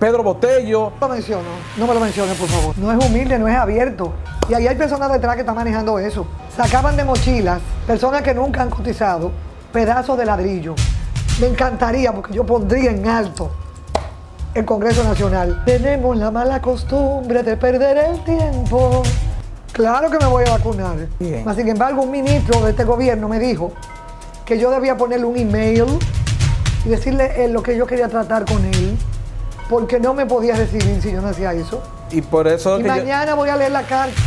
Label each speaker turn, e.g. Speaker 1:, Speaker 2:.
Speaker 1: Pedro Botello.
Speaker 2: No lo menciono, no me lo menciones, por favor. No es humilde, no es abierto. Y ahí hay personas detrás que están manejando eso. Sacaban de mochilas personas que nunca han cotizado pedazos de ladrillo. Me encantaría, porque yo pondría en alto el Congreso Nacional. Tenemos la mala costumbre de perder el tiempo. Claro que me voy a vacunar.
Speaker 1: Bien.
Speaker 2: Mas, sin embargo, un ministro de este gobierno me dijo que yo debía ponerle un email y decirle eh, lo que yo quería tratar con él, porque no me podía recibir si yo no hacía eso.
Speaker 1: Y por eso
Speaker 2: Y
Speaker 1: yo-
Speaker 2: mañana voy a leer la carta.